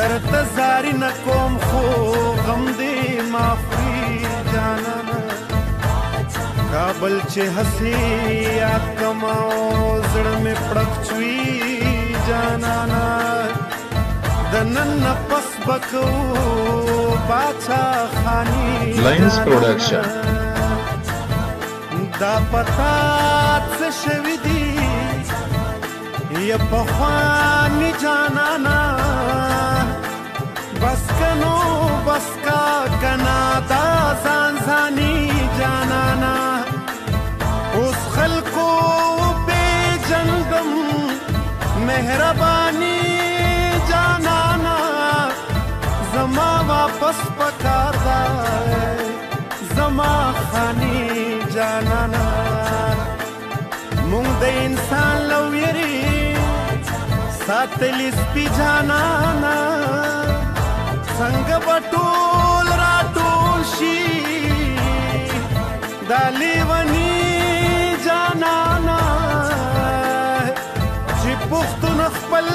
در تزاری نکوم خو غم دی معافی جانانا کابل چه حسی یاد کماؤ زڑ میں پڑک چوی جانانا دنن پس بکو باچا خانی لائنز پروڈکشن دا پتا څه شوی دی یا په خواني جانانا بس کنو بس کا کنا دا ځان ځاني جانانا اوس خلکو به جنګم مهرباني جانانا زما واپس پکار دا زما خاني جانانا مونږ د انسان لو یری ساتلی سپی جانانا संग बटूल राटूशी जाना जानाना चिपुस्तु नफल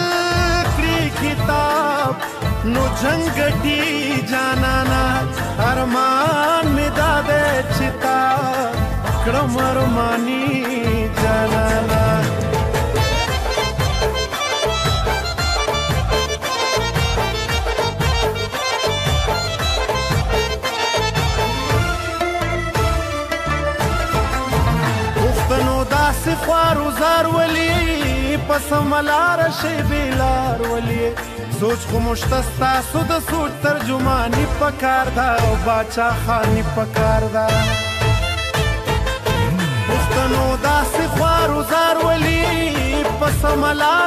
क्री किताब नु झंगटी जानाना अरमान निदादे चिता क्रमर मानी जाना خوار وزار ولی پس ملار شی بیلار ولی سوچ خو مشتستا سود سوچ ترجمانی پکار دا او باچا خانی پکار دا پښتنو داسې خوار وزار ولی پس ملار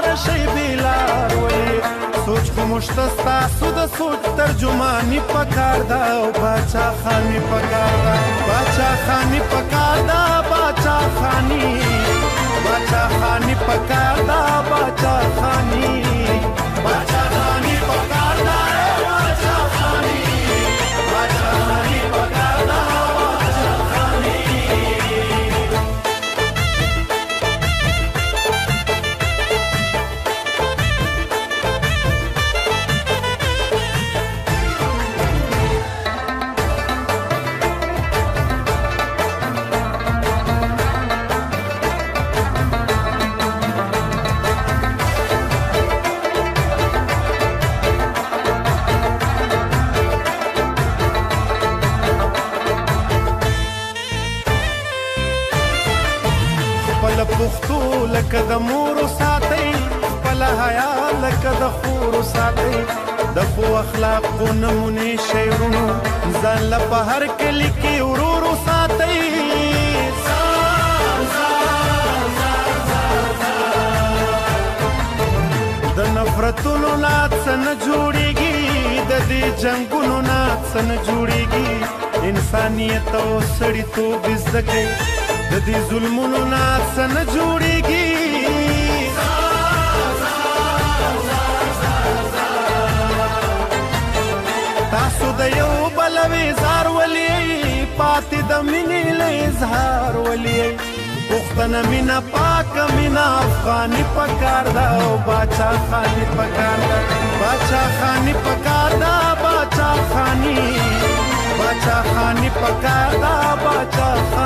مشت ستاسو د سوچ ترجمانی پکار دا او بچا خانی پکار دا بچا خانی پکار دا بچا خانی بچا خانی پکار دا بچا خانی پښتو لکه د مور ساتي پل حیا لکه د خور ساتي د خو اخلاقو نمونه شیرونو ځان له په هر کلی کې ورور ساتي د نفرتونو لات نه جوړيږي د دې جنگونو نه څنګه جوړيږي انسانيت او سړیتوب زده کوي د دې ظلمونو نه څه نه جوړيږي تاسو د یو بل وزار ولي پاتې د مینې له اظهار ولي پښتنه مینا پاک مینا افغاني پکار دا او باچا خاني پکار دا باچا خاني پکار دا باچا خاني باچا خاني پکار دا باچا خاني